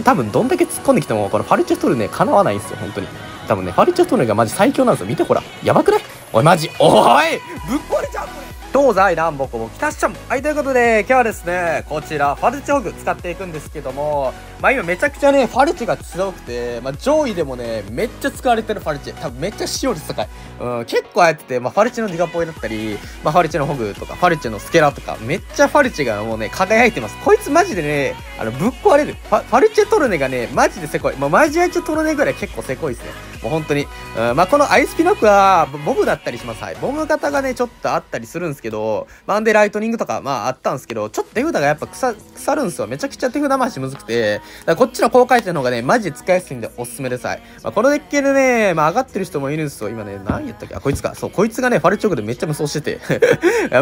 で多分どんだけ突っ込んできてもこのファルチェトルネかなわないんですよ本当に。多分ねファルチェトルネがマジ最強なんですよ。見てほらやばくないおいマジおいぶっ壊れちゃうこれ東西南北を北しちゃう。はいということで今日はですねこちらファルチホグ使っていくんですけどもまあ今めちゃくちゃねファルチが強くてまあ上位でもねめっちゃ使われてるファルチ多分めっちゃ使用率高い。うん結構ああやっててまあファルチのディガポイだったりまあファルチのホグとかファルチのスケラとかめっちゃファルチがもうね輝いてます。こいつマジでねあのぶっ壊れる。ファファルチェトルネがねマジでせこい。まあマジアイチェトルネぐらい結構せこいですね。もう本当に、うん、まあこのアイスピノックはボムだったりします。はい。ボム型がねちょっとあったりするんですけどまあンでライトニングとか、まああったんですけど、ちょっと手札がやっぱ腐腐るんですよ。めちゃくちゃ手札回しむずくて、だこっちの高回転の方がね、マジで使いやすいんでおすすめです。はい。まあ、このデッキでね、まあ上がってる人もいるんですよ。今ね、何言ったっけ？あ、こいつか。そう、こいつがね、ファルチョークでめっちゃ無双して て。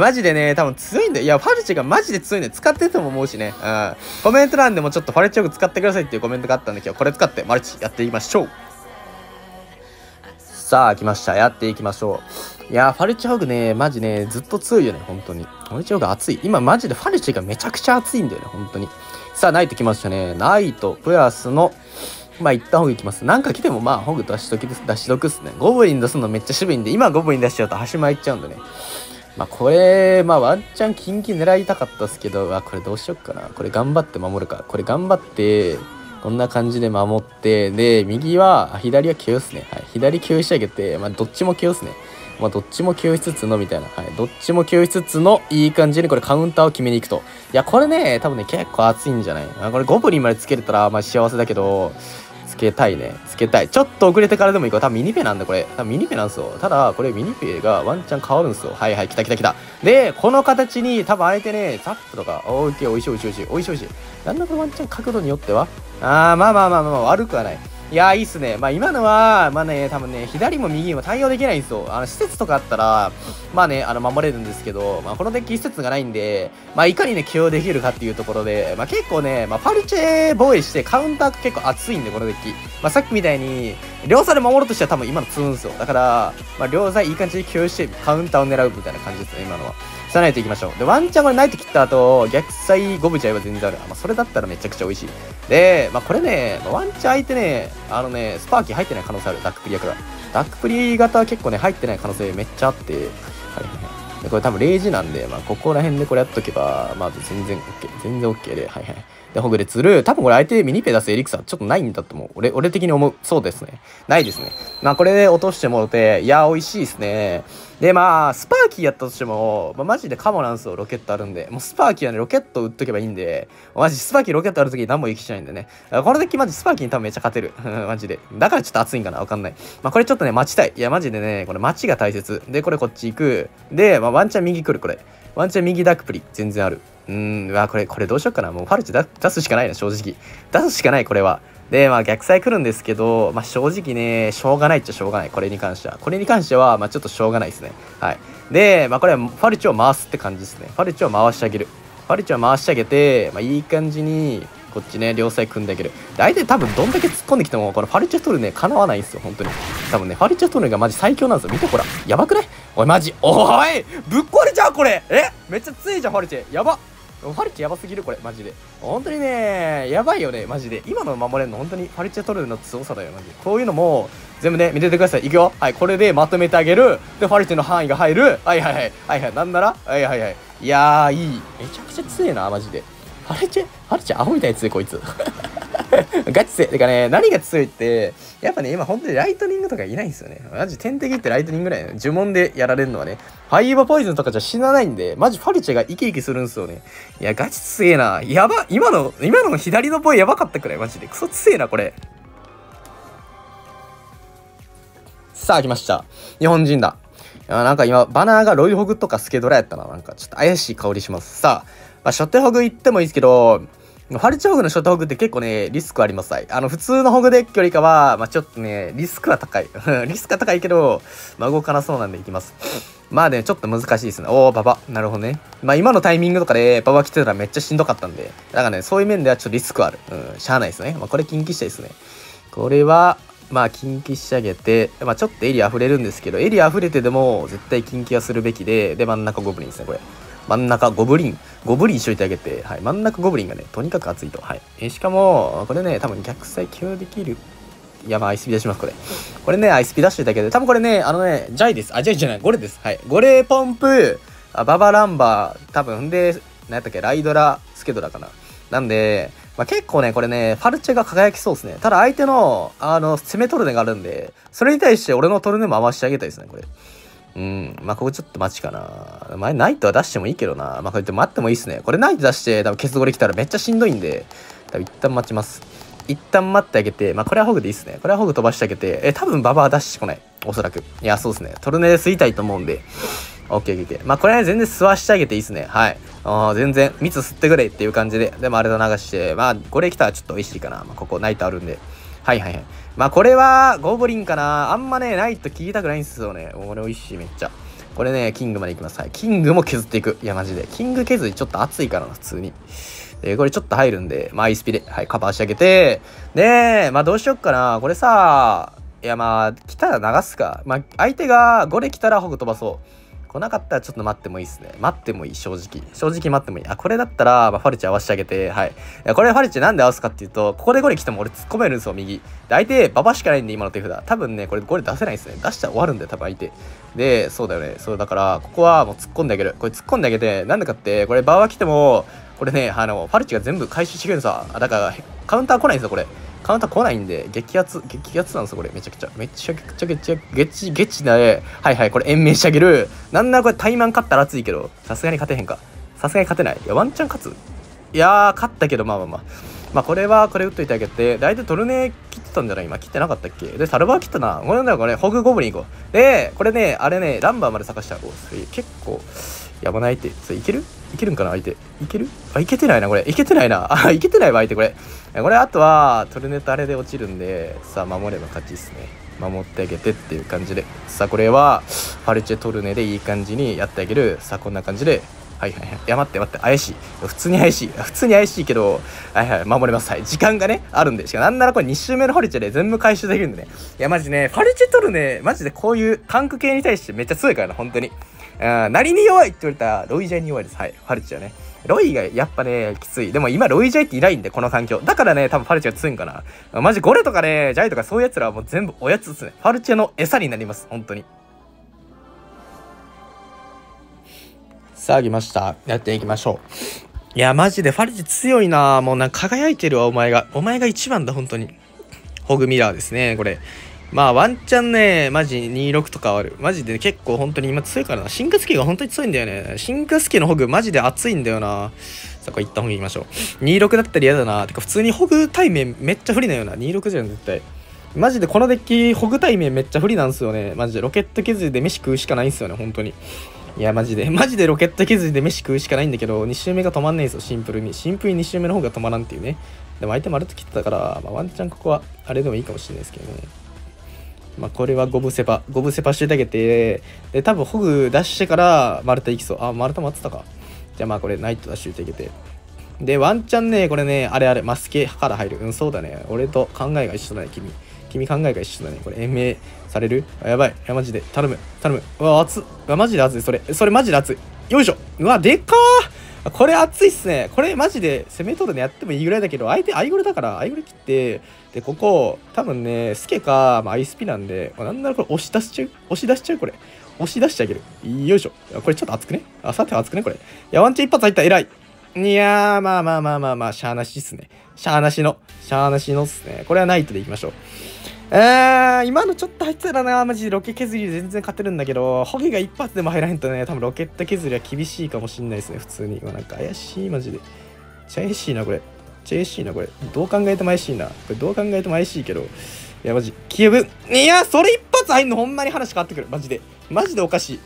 マジでね、多分強いんだよ。いや、ファルチがマジで強いんで、使ってても思うしね。うん。コメント欄でもちょっとファルチョーク使ってくださいっていうコメントがあったんで、今日これ使ってマルチやっていきましょう。さあ、来ました。やっていきましょう。いやファルチホーグね、マジね、ずっと強いよね、本当に。ファルチホーグ熱い。今マジでファルチがめちゃくちゃ熱いんだよね、本当に。さあ、ナイト来ましたね。ナイト、プラスの、まあ、一旦ホグ行きます。なんか来ても、まあ、ホグ出しときです、出しとくっすね。ゴブリン出すのめっちゃ渋いんで、今ゴブリン出しちゃうと端前行っちゃうんでね。まあ、これ、まあ、ワンチャンキンキ狙いたかったっすけど、あ、これどうしよっかな。これ頑張って守るか。これ頑張って、こんな感じで守って、で、右は、左は Q っすね。はい。左 Q してあげて、まあ、どっちも Q っすね。まあ、どっちも Q しつつの、みたいな。はい。どっちも Q しつつの、いい感じにこれカウンターを決めに行くと。いや、これね、多分ね、結構熱いんじゃない？あこれゴブリンまでつけれたら、まあ、幸せだけどつ、けたいね。つけたい。ちょっと遅れてからでもいいか。多分ミニペなんだ、これ。多分ミニペなんすよ。ただ、これミニペがワンチャン変わるんすよ。はいはい、来た来た来た。で、この形に多分相手ね、ザップとか、おいしいおいしいおいしいおいしい。おいしいおいしい。なんだこれワンチャン角度によっては？あー、まあまあまあまあ、悪くはない。いやいいっすね。まあ今のは、まあね、多分ね、左も右も対応できないんですよ。あの、施設とかあったら、まあね、あの、守れるんですけど、まあこのデッキ施設がないんで、まあいかにね、起用できるかっていうところで、まあ結構ね、まあパルチェ防衛してカウンター結構熱いんで、このデッキ。まあさっきみたいに、両サで守ろうとしては多分今の積むんですよ。だから、まあ両サいい感じに起用してカウンターを狙うみたいな感じですね、今のは。さないといきましょう。で、ワンチャンこれナイト切った後、逆サイゴブちゃえば全然ある。まあ、それだったらめちゃくちゃ美味しい。で、まあ、これね、まあ、ワンチャン相手ね、あのね、スパーキー入ってない可能性ある。ダックプリやから。ダックプリ型は結構ね、入ってない可能性めっちゃあって、はいはい。で、これ多分0時なんで、まあ、ここら辺でこれやっとけば、まず全然 OK。全然 OK で、はいはい。で、ホグレツル、多分これ相手ミニペ出すエリクサーちょっとないんだと思う。俺、俺的に思う。そうですね。ないですね。まあこれで落としてもらって、いや、美味しいですね。で、まあ、スパーキーやったとしても、まあ、マジでカモなんですよ、ロケットあるんで。もうスパーキーはね、ロケット撃っとけばいいんで、マジスパーキーロケットある時に何も息しないんでね。このデッキマジスパーキーに多分めっちゃ勝てる。マジで。だからちょっと熱いんかなわかんない。まあこれちょっとね、待ちたい。いや、マジでね、これ待ちが大切。で、これこっち行く。で、まあワンチャン右来る、これ。ワンチャン右ダクプリ。全然ある。うーん、わ、これ、これどうしよっかな。もうファルチ出すしかないな、正直。出すしかない、これは。で、まあ逆サイ来るんですけど、まあ正直ね、しょうがないっちゃしょうがない。これに関しては。これに関しては、まあちょっとしょうがないですね。はい。で、まあこれはファルチを回すって感じですね。ファルチを回してあげる。ファルチを回してあげて、まあいい感じに、こっちね、両サイ組んであげる。相手多分どんだけ突っ込んできても、このファルチェトルね、叶わないんですよ、本当に。多分ね、ファルチェトルがマジ最強なんですよ。見てほら。やばくない？おい、マジ。おいぶっ壊れちゃうこれえ？めっちゃ強いじゃん、ファルチェ。やばファルチやばすぎるこれマジで。本当にねやばいよねマジで。今の守れるの本当にファルチェ取るの強さだよマジで。こういうのも全部ね見ててください。いくよ。はいこれでまとめてあげる。でファルチェの範囲が入る。はいはいはい。はいはい。なんならはいはいはい。いやーいい。めちゃくちゃ強いなマジで。ファルチェファルチェアホみたいに強いこいつ。ガチで。てかね、何が強いって、やっぱね、今本当にライトニングとかいないんですよね。マジ天敵ってライトニングぐらい、呪文でやられるのはね、ファイボポイズンとかじゃ死なないんで、マジファルチェがイキイキするんですよね。いや、ガチ強えな。やば、今の、今の左のボイやばかったくらい、マジで。クソ強えな、これ。さあ、来ました。日本人だ。なんか今、バナーがロイホグとかスケドラやったな。なんかちょっと怪しい香りします。さあ、まあ、初手ホグ行ってもいいですけど、ファルチホグのショートホグって結構ね、リスクあります。はい。あの、普通のホグデッキよりかは、まあ、ちょっとね、リスクは高い。リスクは高いけど、まあ、動かなそうなんでいきます。まあね、ちょっと難しいですね。おー、ババ。なるほどね。まあ、今のタイミングとかでババ来てたらめっちゃしんどかったんで、だからね、そういう面ではちょっとリスクある。うん、しゃあないですね。まあ、これ近畿下ですね。これは、まあ、近畿仕上げて、まあ、ちょっとエリア溢れるんですけど、エリア溢れてでも、絶対近畿はするべきで、で、真ん中ゴブリンですね、これ。真ん中ゴブリン。ゴブリンしといてあげて、はい、真ん中ゴブリンがねとにかく熱いと、はい、えしかもこれね多分逆サイ共有できる。いやまあ ISP 出しますこれ。これね ISP 出してたけど多分これねあのねジャイです。あジャイじゃない。ゴレです。はい。ゴレポンプ。あババランバー。多分んで何やったっけライドラスケドラかな。なんでまあ、結構ね、これね、ファルチェが輝きそうですね。ただ相手の、あの、攻めトルネがあるんで、それに対して俺のトルネも回してあげたいですね、これ。うん。まあ、ここちょっと待ちかな。前、ナイトは出してもいいけどな。まあ、こうやって待ってもいいっすね。これナイト出して、多分ケツゴレ来たらめっちゃしんどいんで、多分一旦待ちます。一旦待ってあげて、まあ、これはホグでいいっすね。これはホグ飛ばしてあげて、え、多分ババア出してこない。おそらく。いや、そうですね。トルネで吸いたいと思うんで。オッケーオッケー。まあ、これは全然吸わしてあげていいっすね。はい。あ全然蜜吸ってくれっていう感じで、でもあれと流して、まあ、これ来たらちょっと美味しいかな。まあ、ここナイトあるんで。はいはいはい。まあ、これはゴブリンかな。あんまね、ナイト聞きたくないんですよね。これ美味しい、めっちゃ。これね、キングまで行きます。はい。キングも削っていく。いや、マジで。キング削りちょっと熱いからな、普通に。で、これちょっと入るんで、まあ、アイスピで、はい、カバーしてあげて、で、まあ、どうしよっかな。これさ、いや、まあ、来たら流すか。まあ、相手が5で来たらホグ飛ばそう。来なかったらちょっと待ってもいいですね。待ってもいい、正直。正直待ってもいい。あ、これだったら、まあ、ファルチ合わせてあげて、はい。いこれファルチなんで合わすかっていうと、ここでゴリ来ても俺突っ込めるんですよ、右。で、相手、ババしかないんで、今の手札。多分ね、これゴリ出せないですね。出したら終わるんだよ、多分相手。で、そうだよね。そうだから、ここはもう突っ込んであげる。これ突っ込んであげて、なんでかって、これババ来ても、これね、あの、ファルチが全部回収してくれるんさ。だから、カウンター来ないんですよ、これ。カウンター来ないんで、激アツ、激アツなんですよ、これ。めちゃくちゃ。めっちゃくちゃゲチ、ゲチ、ゲチで、はいはい、これ延命してあげる。なんならこれタイマン勝ったら熱いけど、さすがに勝てへんか。さすがに勝てない。いや、ワンチャン勝ついやー、勝ったけど、まあまあまあ。まあ、これは、これ打っといてあげて、大体トルネ切ってたんじゃない？今、切ってなかったっけ？で、サルバー切ったな。これだこれ、ホグゴブリン行こう。で、これね、あれね、ランバーまで探した、おそれ結構、やばないって。それいける？いけるんかな相手。いける？あ、いけてないな、これ。いけてないな。あ、いけてないわ、相手、これ。これ、あとは、トルネとあれで落ちるんで、さあ、守れば勝ちですね。守ってあげてっていう感じで。さあ、これは、ファルチェトルネでいい感じにやってあげる。さあ、こんな感じで。はいはいはい。いや、待って待って、怪しい。普通に怪しい。普通に怪しいけど、はいはい、守れます。はい。時間がね、あるんで。しかも、なんならこれ2周目のファルチェで全部回収できるんでね。いや、マジね、ファルチェトルネ、マジでこういうタンク系に対してめっちゃ強いからな、本当に。うん、何に弱いって言われたら、ロイジャイに弱いです。はい。ファルチェはね。ロイがやっぱね、きつい。でも今、ロイジャイっていないんで、この環境。だからね、多分ファルチェが強いんかな。マジゴレとかね、ジャイとかそういう奴らはもう全部おやつですね。ファルチェの餌になります。本当に。さあ、来ました。やっていきましょう。いや、マジでファルチェ強いなもうなんか輝いてるわ、お前が。お前が一番だ、本当に。ホグミラーですね、これ。まあワンチャンね、マジ26とかある。マジで結構本当に今強いからな。シンカスケが本当に強いんだよね。シンカスケのホグマジで熱いんだよな。さあ、これ一旦ホグ行きましょう。26だったら嫌だな。てか普通にホグ対面めっちゃ不利だよな。26じゃん、絶対。マジでこのデッキ、ホグ対面めっちゃ不利なんすよね。マジでロケット削りで飯食うしかないんすよね、本当に。いや、マジで。マジでロケット削りで飯食うしかないんだけど、2周目が止まんないんですよ、シンプルに。シンプルに2周目の方が止まらんっていうね。でも相手丸と切ってたから、まあ、ワンチャンここはあれでもいいかもしれないですけどね。まあ、これはゴブセパ。ゴブセパしてあげて、で、多分ホグ出してから丸太行きそう。あ、丸太待ってたか。じゃあまあこれナイト出してあげて。で、ワンチャンね、これね、あれあれ、マスケから入る。うん、そうだね。俺と考えが一緒だね、君。君考えが一緒だね。これ延命される？あやばい。いや、マジで。頼む。頼む。うわ、熱っ。うわ、マジで熱い。それ。それマジで熱い。よいしょ。うわ、でっかーこれ熱いっすね。これマジで攻め取るのやってもいいぐらいだけど、相手アイゴレだから、アイゴレ切って、で、ここ、多分ね、スケか、まあ、アイスピなんで、まあ、なんならこれ押し出しちゃう押し出しちゃうこれ。押し出してあげる。よいしょ。これちょっと熱くねあ、さて熱くねこれ。いや、ワンチャン一発入った。偉い。いやー、まあまあまあまあまあ、しゃーなしっすね。しゃーなしの、しゃーなしのっすね。これはナイトでいきましょう。えー、今のちょっと入ってたらな、マジでロケ削り全然勝てるんだけど、ホゲが一発でも入らへんとね、多分ロケット削りは厳しいかもしんないですね、普通に。今なんか怪しい、マジで。ちゃ怪しいな、これ。ちゃ怪しいな、これ。どう考えても怪しいな。これどう考えても怪しいけど。いや、マジ、キエブ。いや、それ一発入んのほんまに話変わってくる。マジで。マジでおかしい。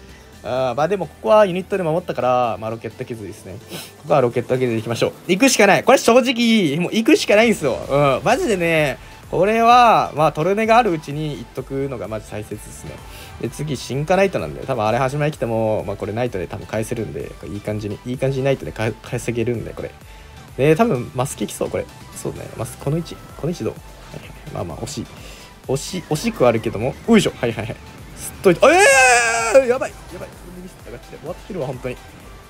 あまあでもここはユニットで守ったから、まあロケット削りですね。ここはロケット削りでいきましょう。行くしかない。これ正直、もう行くしかないんですよ。うん。マジでね、これは、まあ、トルネがあるうちに言っとくのがまず大切ですね。で、次、進化ナイトなんで、多分あれ始まりきても、まあ、これナイトで多分返せるんで、いい感じに、いい感じにナイトで返せげるんで、これ。で、多分、マスケきそう、これ。そうね。マス、この位置、この位置どう、はいはい、まあまあ、惜しい。惜し、惜しくはあるけども、よいしょ。はいはいはい。すっといて、えー、やばいやばい。ミスったが来て、終わってるわ、本当に。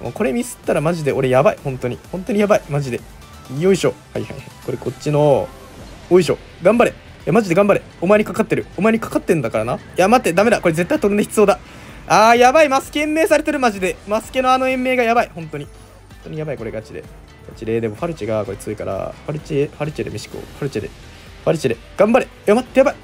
もうこれミスったらマジで俺やばい本当に本当にやばいマジでよいしょはいはいはいこれこっちのおいしょ。頑張れ。いやマジで頑張れ。お前にかかってる。お前にかかってんだからな。いや待ってダメだ。これ絶対取るね必要だ。あーやばい。マスケ延命されてる。マジで。マスケのあの延命がやばい。本当に。本当にやばいこれガチで。ガチで。でもファルチがこれ強いから。ファルチェファルチェで飯食おう。ファルチェで。ファルチェで。頑張れ。いや待ってやばい。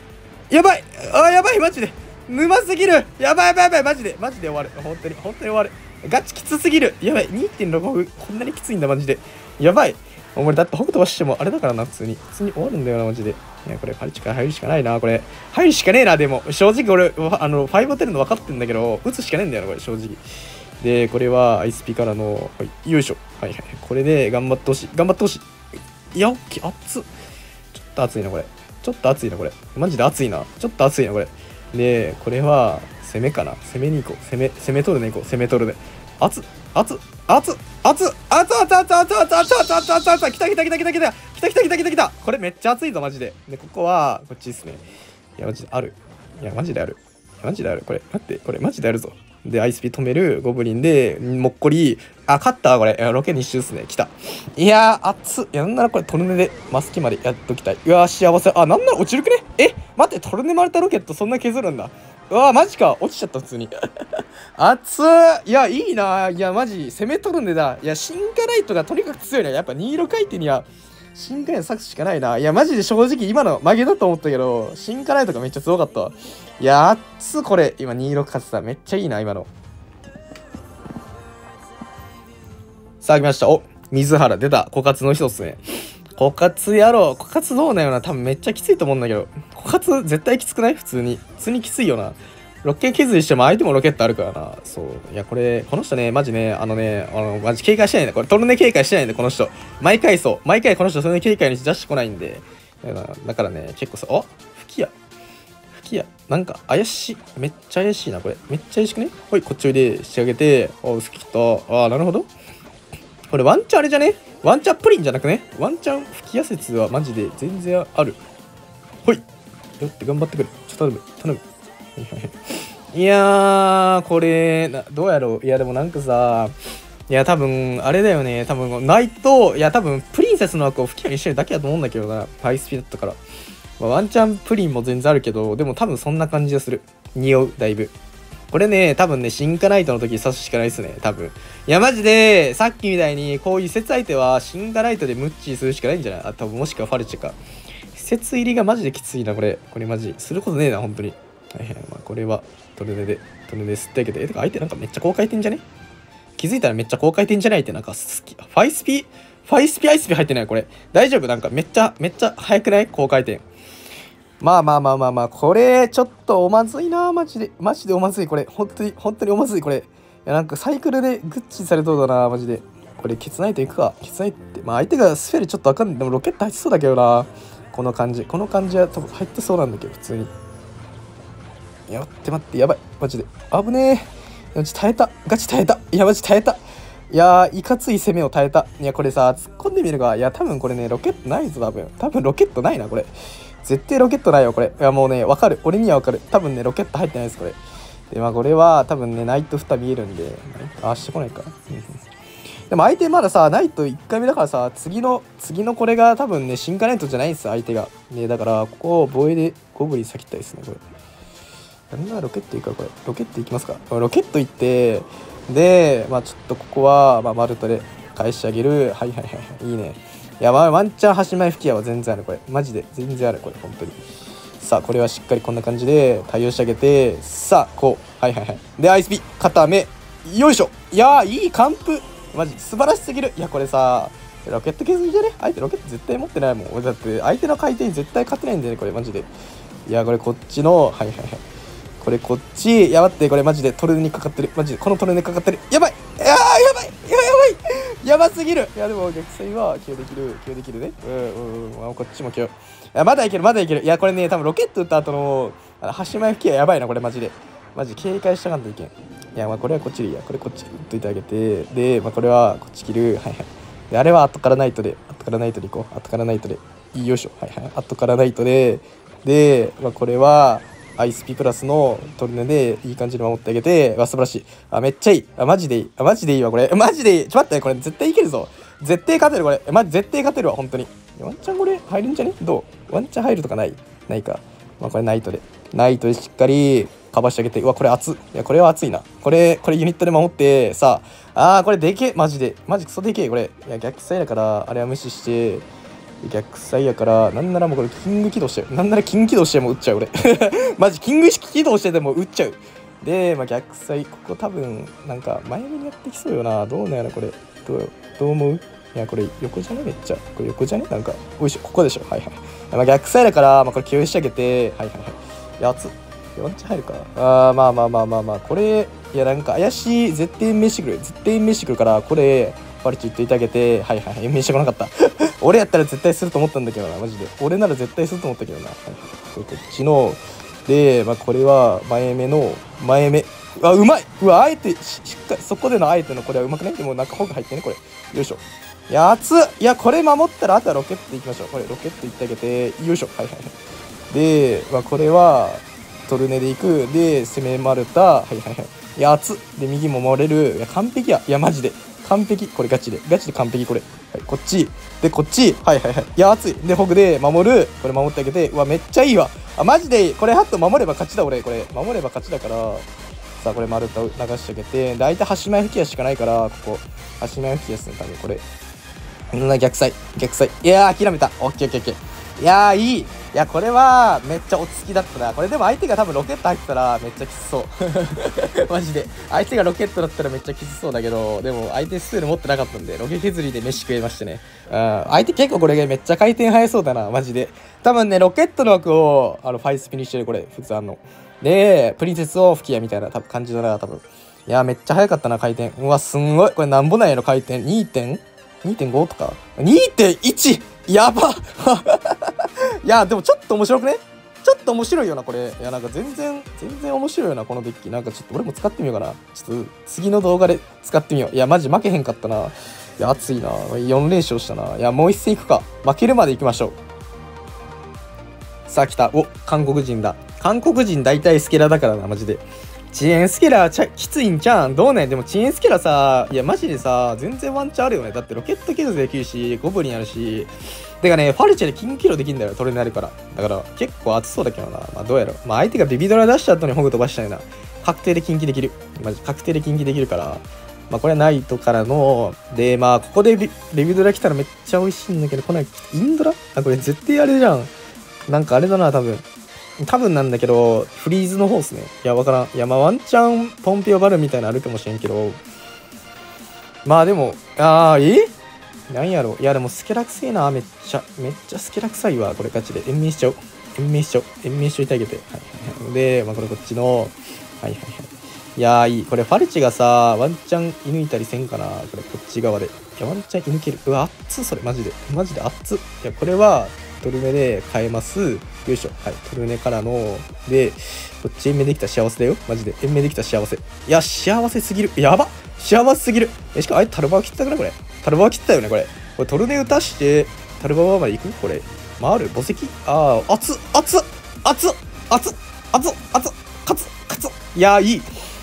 やばい。あーやばい。マジで。沼すぎる。やばいやばいやばい。マジで。マジで終わる。本当に本当に終わる。ガチきつすぎる。やばい。2.6分。こんなにきついんだマジで。やばい。俺だって北斗はしてもあれだからな普通に。普通に終わるんだよなマジで。いやこれパルチから入るしかないなこれ。入るしかねえなでも正直俺あの5ホテルの分かってんだけど打つしかねえんだよなこれ正直。でこれは ISP からの、はい、よいしょ。はいはいこれで頑張ってほしい。頑張ってほしい。いや熱っ。ちょっと熱いなこれ。ちょっと熱いなこれ。マジで熱いな。ちょっと熱いなこれ。でこれは攻めかな。攻めに行こう。攻め攻め取るね行こう。攻め取るね。熱っ熱っ熱っ。熱っ熱っ熱っ熱っ熱っ熱っ熱っ熱っ熱っ熱っ来た来た来た来た来た来た来た来た来た来たこれめっちゃ熱いぞマジででここはこっちですねいやマジであるいやマジであるマジであるこれ待ってこれマジであるぞで、アイスピ止めるゴブリンで、もっこり、あ、勝ったわ、これ。ロケ2周っすね。来た。いやー、熱っ。いや、なんならこれ、トルネで、マスキまでやっときたい。うわー、幸せ。あ、なんなら落ちるくねえ待って、トルネ丸太ロケットそんな削るんだ。うわ、マジか。落ちちゃった、普通に。熱っ。いや、いいな。いや、マジ、攻めトルネだ。いや、シンカライトがとにかく強いな。やっぱ、2色回転には、新カライト咲くしかないな。いや、マジで正直今の曲げだと思ったけど、新カライトがめっちゃ強かった。いや、熱っこれ。今26勝ってた。めっちゃいいな、今の。さあ来ました。お、水原出た。枯渇の人っすね。枯渇やろう。枯渇どうなよな。多分めっちゃきついと思うんだけど。枯渇絶対きつくない？普通に。普通にきついよな。ロケ削りしても相手もロケットあるからな。そう。いや、これ、この人ね、マジね、あのね、あの、マジ警戒してないんだ。これ、トルネ警戒してないんだ、この人。毎回そう。毎回この人、それで警戒に出してこないんで。だからね、結構さ、お？吹き矢。吹き矢。なんか、怪しい。めっちゃ怪しいな、これ。めっちゃ怪しくね？ほい、こっちおいで、してあげて、お、薄きと、ああ、なるほど。これワンチャンあれじゃね？ワンチャンプリンじゃなくね？ワンチャン吹き矢説はマジで全然ある。ほいよって頑張ってくる。ちょっと頼む。頼む。いやー、これ、どうやろういや、でもなんかさ、いや、多分、あれだよね。多分、ナイト、いや、多分、プリンセスの枠を吹き矢にしてるだけだと思うんだけどな。ハイスピだったから。まあ、ワンチャンプリンも全然あるけど、でも多分そんな感じがする。匂う、だいぶ。これね、多分ね、進化ナイトの時刺すしかないっすね、多分。いや、マジで、さっきみたいに、こういう説相手は、進化ナイトでムッチーするしかないんじゃない？あ、多分もしくはファルチェか。説入りがマジできついな、これ。これマジ。することねえな、本当に。はいはい。まあ、これは、トルネで、トルネで吸ってあげて。え、てか相手なんかめっちゃ高回転じゃね？気づいたらめっちゃ高回転じゃないってなんか好き。ファイスピファイスピアイスピ入ってないこれ。大丈夫？なんかめっちゃ、めっちゃ速くない？高回転。まあまあまあまあまあ、これ、ちょっとおまずいな、マジで。マジでおまずい、これ。本当に、本当におまずい、これ。いや、なんかサイクルでグッチされそうだな、マジで。これ、ケツナイトいくか。ケツナイトって。まあ、相手がスフェルちょっとわかんない。でも、ロケット入ってそうだけどな。この感じ。この感じは入ってそうなんだけど、普通に。や、待って待って、やばい。マジで。危ねえ。マジ耐えた。ガチ耐えた。いや、マジ耐えた。いやー、いかつい攻めを耐えた。いや、これさ、突っ込んでみるか。いや、多分これね、ロケットないぞ、多分。多分ロケットないな、これ。絶対ロケットないよ、これ。いや、もうね、わかる。俺にはわかる。多分ね、ロケット入ってないです、これ。で、まあ、これは多分ね、ナイト2見えるんで、ああ、してこないか。でも相手まださ、ナイト1回目だからさ、次の、次のこれが多分ね、進化ナイトじゃないんです、相手が。ね、だから、ここを防衛でゴブリン先ったいですね、これ。なんなロケットいいか、これ？ロケットいきますか。ロケット行って、で、まあちょっとここは、まあ、マルトで返してあげる。はいはいはい。いいね。や、まあ、ワンチャン端前吹き矢は全然ある、これ。マジで。全然ある、これ、本当に。さあ、これはしっかりこんな感じで対応してあげて、さあ、こう。はいはいはい。で、アイスピ、片目。よいしょ。いやー、いい完封。マジ、素晴らしすぎる。いや、これさ、ロケット削りじゃね？相手ロケット絶対持ってないもん俺。だって、相手の回転絶対勝てないんだよね、これ、マジで。いや、これこっちの、はいはいはい。これこっち、やばって、これマジでトルネにかかってる。マジで、このトルネにかかってる。やばいいやー、やばいやばいやばいやばすぎるいや、でも逆サイは今日できる、今日できるね。うんうんうん。こっちも今日。いや、まだいける、まだいける。いや、これね、多分ロケット撃った後の、あの、端前吹きはやばいな、これマジで。マジ警戒しとかんといけん。いや、まあこれはこっちでいいや。これこっち打っといてあげて。で、まあこれはこっち切る。はいはい。あれは後からナイトで、後からナイトでいこう。後からナイトで。よいしょ。はいはい。後からナイトで、で、まあこれは、アイスピプラスのトルネでいい感じに守ってあげてわ素晴らしい。あめっちゃいい。あマジでいい。あマジでいいわこれ。マジでいい。ちょっと待ってこれ絶対いけるぞ。絶対勝てるこれ。マジ絶対勝てるわ本当に。ワンチャンこれ入るんじゃね？どう？ワンチャン入るとかない？ないか。まあこれナイトで。ナイトでしっかりかばしてあげて。うわこれ熱いやこれは熱いな。これこれユニットで守って。さあ。あこれでけえ。マジで。マジクソでけえこれ。いや逆サイだからあれは無視して。逆サイやからなんならもうこれキング起動してなんならキング起動しても撃っちゃう俺。マジキング起動してでも撃っちゃう。で、まあ、逆サイここ多分なんか前目にやってきそうよな。どうなんやろこれ。どうどう思う？いやこれ横じゃね？めっちゃ。これ横じゃね？なんか。おいしょここでしょ。はいはい、まあ、逆サイだから、まあ、これ気を仕上げて。はいはいはい。やつワンチ入るか。あーまあまあまあまあまあ。これいやなんか怪しい。絶対延命してくる絶対延命してくるからこれパリチ言っていてあげて。はいはい。延命してこなかった。俺やったら絶対すると思ったんだけどなマジで。俺なら絶対すると思ったけどな、はいはい、こっちので、まあ、これは前目の前目うわうまい！うわあえてしっかりそこでのあえてのこれはうまくない？でもなんかホグ入ってねこれ。よいしょ。いや熱っいやこれ守ったらあとはロケットいきましょう。これロケットいってあげてよいしょ。はいはいはい。で、まあ、これはトルネで行く。で攻めマルタはいはいはい。いや熱っで右も守れる。いや完璧や。いやマジで。完璧。これガチで。ガチで完璧これ、はい、こっち。でこっち。はいはいはい。いや熱い。でホグで守る。これ守ってあげて。うわめっちゃいいわ。あマジで。これハット守れば勝ちだ俺。これ守れば勝ちだから。さあこれ丸太流してあげて。で相手端前吹き矢しかないからここ。端前吹き矢ですね多分これ。んな逆サイ。逆サイ。いやー諦めた。オッケーオッケーオッケー。いやーいい。いやこれはめっちゃ落ち着きだったな。これでも相手が多分ロケット入ったらめっちゃきつそう。マジで。相手がロケットだったらめっちゃきつそうだけどでも相手ステール持ってなかったんでロケ削りで飯食えましてね。うん相手結構これめっちゃ回転速そうだなマジで。多分ねロケットの枠をあのファイスピにしてるこれ普通あの。でプリンセスを吹き矢みたいな感じだな多分。いやめっちゃ速かったな回転。うわすんごい。これなんぼなんやろ回転？2. 2.5とか？2.1やば いやでもちょっと面白くね？ちょっと面白いよなこれ。いやなんか全然全然面白いよなこのデッキ。なんかちょっと俺も使ってみようかな。ちょっと次の動画で使ってみよう。いやマジ負けへんかったな。いや熱いな。4連勝したな。いやもう一戦いくか。負けるまでいきましょう。さあ来た。お韓国人だ。韓国人大体スケラだからなマジで。遅延スケラーちゃきついんじゃん？どうねん？でも遅延スケラーさいやマジでさ全然ワンチャンあるよね。だってロケット削りできるしゴブリンあるし。てかねファルチェでキンキロできるんだよトレーナーあるから。だから結構熱そうだけどな。まあどうやろ。まあ相手がビビドラ出した後にホグ飛ばしたいな。確定で近畿できる。マジ確定で近畿できるから。まあこれはナイトからのでまあここでビビドラ来たらめっちゃ美味しいんだけどこれインドラ？あこれ絶対あれじゃん。なんかあれだな多分。多分なんだけど、フリーズの方っすね。いや、わからん。いや、まあワンチャン、ポンピオバルみたいなのあるかもしれんけど、まあでも、あー、え？なんやろいや、でもスケラくせえな、めっちゃ。めっちゃスケラ臭いわ、これガチで。延命しちゃおう。延命しちゃおう。延命しといてあげて。はいはいはい。で、まあこれこっちの、はいはいはい。いやーいい。これファルチがさ、ワンチャン射抜いたりせんかなこれこっち側で。いや、ワンチャン射抜ける。うわ、熱っそれ、マジで。マジで熱っ。いや、これは、トルメで変えます。よいしょ。はい。トルメからの、で、こっち延命できた幸せだよ。マジで。延命できた幸せ。いや、幸せすぎる。やば幸せすぎる。え、しかもあれタルバー切ったくないこれ。タルバー切ったよね、これ。これトルネ打たして、タルバーまで行く？これ。回る？墓石？ああ、熱っ熱っ熱っ熱っ熱っ熱っカツカツいやいい。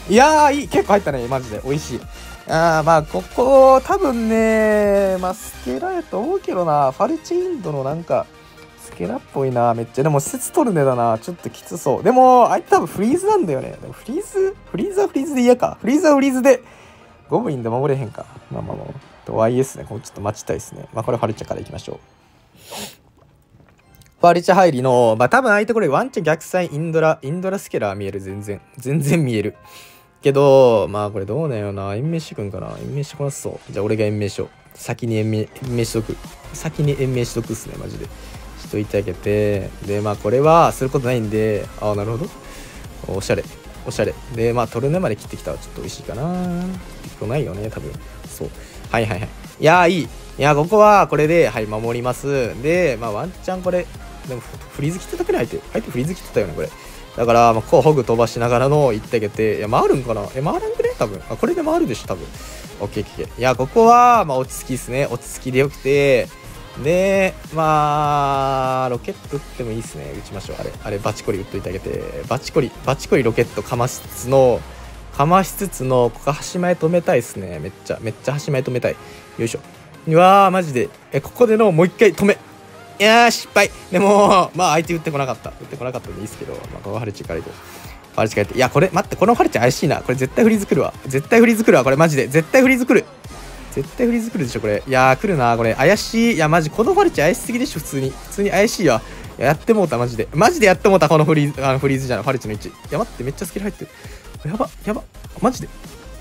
いやいい。結構入ったね、マジで。美味しい。あーまあここ多分ねまあスケラやと思うけどなファルチインドのなんかケラっぽいな。めっちゃでも施設取るねだな。ちょっときつそう。でもあいつ多分フリーズなんだよね。でもフリーズフリーズはフリーズで嫌か。フリーズはフリーズで。ゴブリンで守れへんか。まあまあまあ。と YS ね。これちょっと待ちたいですね。まあこれファルチャからいきましょう。ファルチャ入りのまあ多分相手これワンチャン逆サイインドラインドラスケラー見える。全然。全然見える。けど、まあこれどうなんよな。延命してくんかな。延命してこなそう。じゃあ俺が延命しよう。先に延命、延命しとく。先に延命しとくっすね、マジで。しといてあげて。で、まあこれはすることないんで、ああ、なるほど。おしゃれ。おしゃれ。で、まあトルネまで切ってきたらちょっと美味しいかな。結構ないよね、多分。そう。はいはいはい。いやーいい。いや、ここはこれで、はい、守ります。で、まあワンチャンこれ、でもフリーズ切ってたくない相手。相手フリーズ切ってたよね、これ。だから、まあ、こうホグ飛ばしながらの行ってあげて、いや、回るんかな？え、回らんくね？多分。あ、これで回るでしょ、多分。オッケーオッケー。いや、ここは、まあ、落ち着きですね。落ち着きでよくて、でまあロケット撃ってもいいっすね。撃ちましょう。あれあれバチコリ撃っといてあげて。バチコリバチコリロケットかましつつのかましつつのここ端前止めたいっすね。めっちゃめっちゃ端前止めたい。よいしょ。うわーマジで。えここでのもう一回止め。いやー失敗。でもまあ相手打ってこなかった。打ってこなかったんでいいっすけど、まあ、このハルチからいこうファルチからいって。いやこれ待ってこのファルチ怪しいな。これ絶対フリーズ来るわ。絶対フリーズ来るわ。これマジで。絶対フリーズ来る。絶対フリーズ来るでしょこれ。いやー来るなこれ。怪しい。いやマジこのファルチ怪しすぎでしょ普通に。普通に怪しいわ。やってもうたマジで。マジでやってもうたこのフリーズあのフリーズじゃん。ファルチの位置。いや待ってめっちゃスキル入ってる。やばやば。マジで。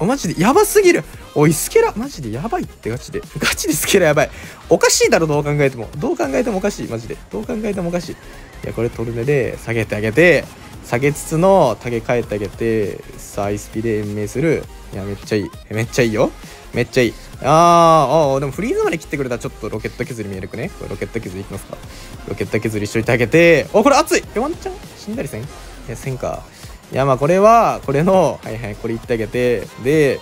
マジで。やばすぎる。おいスケラマジで。やばいってガチで。ガチでスケラやばい。おかしいだろどう考えても。どう考えてもおかしいマジで。どう考えてもおかしい。いやこれトルネで下げてあげて下げつつのタゲ変えてあげてさあイスピで延命する。いやめっちゃいい。めっちゃいいよ。めっちゃいい。あーあでもフリーズまで切ってくれたらちょっとロケット削り見えるくね？これロケット削りいきますか？ロケット削りしといてあげて。おこれ熱い！えワンチャン死んだりせん？いやせんか。いやまあこれはこれのはいはいこれ言ってあげて。で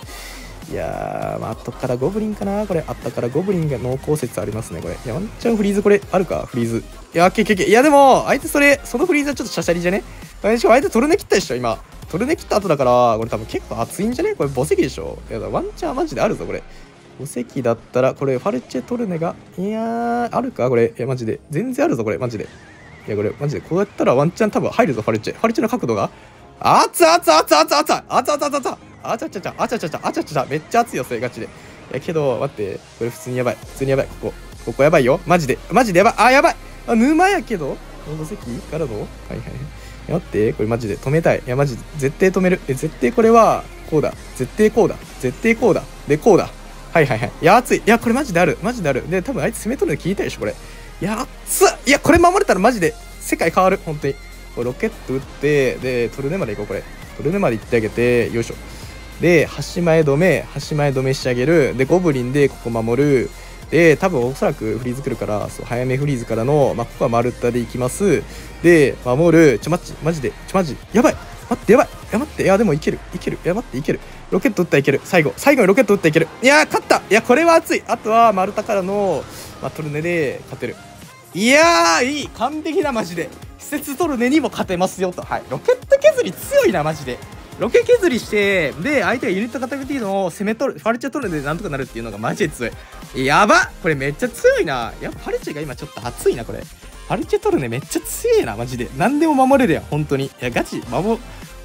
いやーまあ後からゴブリンかな？これ後からゴブリンが濃厚説ありますねこれ。いやワンチャンフリーズこれあるか？フリーズ。いやけけけいやでも相手それそのフリーズはちょっとシャシャリじゃね？しかも相手トルネ切ったでしょ今。トルネ切った後だからこれ多分結構熱いんじゃね？これ墓石でしょ？いやワンチャンマジであるぞこれ。墓石だったらこれファルチェトルネがいやーあるか？これ。いやマジで。全然あるぞこれ。マジで。いやこれマジで。こうやったらワンチャン多分入るぞファルチェ。ファルチェの角度が。熱々熱々熱々熱々熱々あちゃちゃちゃあちゃちゃちゃあちゃちゃちゃめっちゃ熱いよそれガチでいやけど待ってこれ普通にやばい普通にやばいここここやばいよマジでマジでやばいあやばいあ沼やけど墓石からのはいはい待ってこれマジで止めたいいやマジで絶対止めるえ絶対これはこうだ絶対こうだ絶対こうだでこうだはいはいはい。いや熱い。いやこれマジである。マジである。で多分あいつ攻め取るの聞いたでしょこれ。いや熱っ。いやこれ守れたらマジで世界変わる。本当に。これロケット撃ってでトルネまで行こうこれ。トルネまで行ってあげてよいしょ。で端前止め端前止めしてあげる。でゴブリンでここ守る。で多分おそらくフリーズ来るからそう早めフリーズからの、まあ、ここは丸太でいきます。で守る。ちょ待ちマジで。ちょマジ。やばい。待ってやばい。や待って。いやでもいける。いける。いや待っていける。ロケット撃ったらいける。最後。最後にロケット撃ったらいける。いや勝った。いやこれは熱い。あとは丸太からの、まあ、トルネで勝てる。いやーいい。完璧なマジで。施設トルネにも勝てますよと。はい。ロケット削り強いなマジで。ロケ削りしてで相手がユニット固めているのを攻め取るファルチェトルでなんとかなるっていうのがマジで強い。やばこれめっちゃ強いな。やっぱファルチェが今ちょっと熱いなこれ。ファルチェトルネめっちゃ強えなマジで。何でも守れるやん本当に。いやガチ守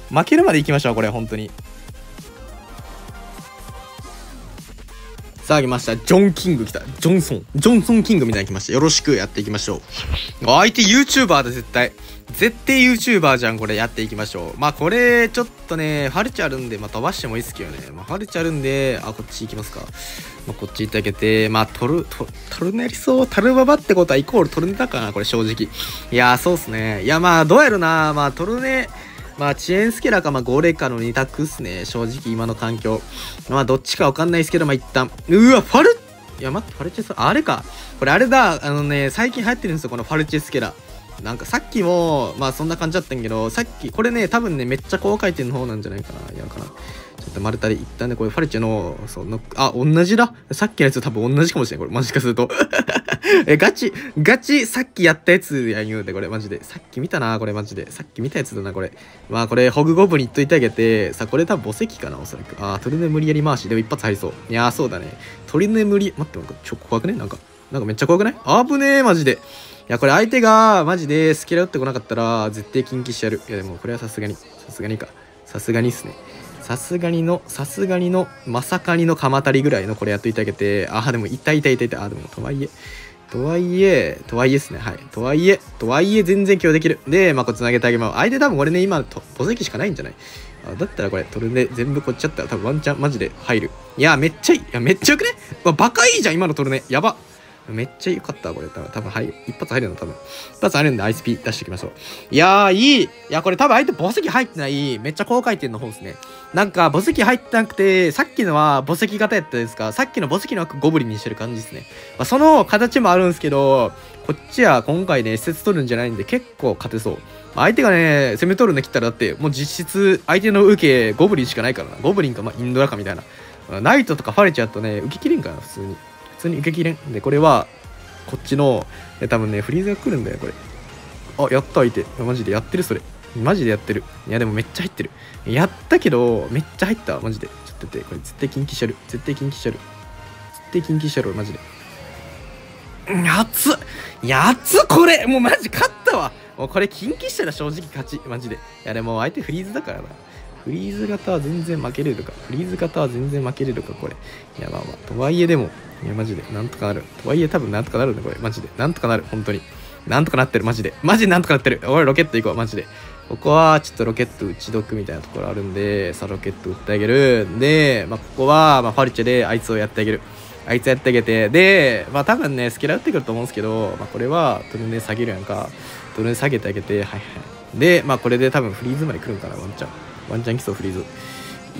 負けるまで行きましょうこれ本当に。さあ来ました。ジョン・キング来た。ジョンソン。ジョンソン・キングみたいに来ました。よろしくやっていきましょう。相手 YouTuber だ絶対。絶対 YouTuber じゃんこれ。やっていきましょう。まあこれちょっとねファルチあるんでまあ飛ばしてもいいですけどね、まあ、ファルチあるんであこっち行きますか、まあ、こっち行ってあげて。まあトルトトルネリソータルババってことはイコールトルネだかなこれ正直。いやーそうっすね。いやまあどうやるな。まあトルネまあ、遅延スケラか、まあ、ゴーレかの2択っすね。正直、今の環境。まあ、どっちかわかんないですけど、まあ、一旦。うわ、ファルいや、待って、ファルチェス、あれか。これ、あれだ。あのね、最近流行ってるんですよ、このファルチェスケラ。なんかさっきも、まあそんな感じだったんけど、さっき、これね、多分ね、めっちゃ高回転の方なんじゃないかな。いやかな。ちょっと丸太で一旦ね、これファルチェの、その、あ、同じだ？さっきのやつ多分同じかもしれない。これ、マジかすると。え、ガチ、ガチ、さっきやったやつやん言うて、これ、マジで。さっき見たな、これ、マジで。さっき見たやつだな、これ。まあ、これ、ホグゴブに言っといてあげて、さ、これ多分墓石かな、おそらく。あー、トリネ無理やり回し。でも一発入りそう。いや、そうだね。トリネ無理、待って、なんか、ちょ、怖くね？なんか、なんかめっちゃ怖くない？あぶねー、マジで。いや、これ相手が、マジでスキル打ってこなかったら、絶対近畿してやる。いや、でもこれはさすがに、さすがにか。さすがにっすね。さすがにの、さすがにの、まさかにの鎌足りぐらいのこれやっといてあげて、ああ、でも痛い痛い痛い痛い。あ、でもとはいえ、とはいえ、とはいえですね。はい。とはいえ、とはいえ全然今日できる。で、ま、こう繋げてあげます。相手多分俺ね、今、と墓石しかないんじゃない？あだったらこれ、トルネ全部こっちゃったら多分ワンチャンマジで入る。いや、めっちゃいい。いや、めっちゃよくね、まあ、バカいいじゃん、今のトルネ。やば。めっちゃ良かったこれ。多分多分はい一発入るの多分。一発入るんで ISP 出していきましょう。いやーいい。いやこれ多分相手墓石入ってないめっちゃ高回転の方ですね。なんか墓石入ってなくてさっきのは墓石型やったですか？さっきの墓石の枠ゴブリンにしてる感じですね、まあ、その形もあるんですけどこっちは今回ね施設取るんじゃないんで結構勝てそう。相手がね攻め取るの切ったらだってもう実質相手の受けゴブリンしかないからな。ゴブリンかまあインドラかみたいな。ナイトとかファレチャーとね受けきれんから普通に。普通に受けきれんでこれはこっちの、え多分ね、フリーズが来るんだよ、これ。あ、やった相手。マジでやってる、それ。マジでやってる。いや、でもめっちゃ入ってる。やったけど、めっちゃ入ったマジで。ちょっと待って、これ絶対近畿しちゃる。絶対近畿しちゃる。絶対近畿しちゃる、マジで。やつやつこれもうマジ勝ったわもうこれ近畿したら正直勝ちマジでいやでも相手フリーズだからなフリーズ型は全然負けれるか。フリーズ型は全然負けれるかこれ。いやまあまあとはいえでも。いやマジで。なんとかなる。とはいえ多分なんとかなるんだこれ。マジで。なんとかなる本当に。なんとかなってるマジで。マジでなんとかなってる。俺ロケット行こうマジで。ここはちょっとロケット打ち毒みたいなところあるんでさあロケット打ってあげる。でまあここはまあファルチェであいつをやってあげる。あいつやってあげて、で、まあ多分ね、スケラ打ってくると思うんですけど、まあこれはトルネ下げるやんか。トルネ下げてあげて、はいはい。で、まあこれで多分フリーズまで来るんかな、ワンチャン。ワンチャン来そう、フリーズ。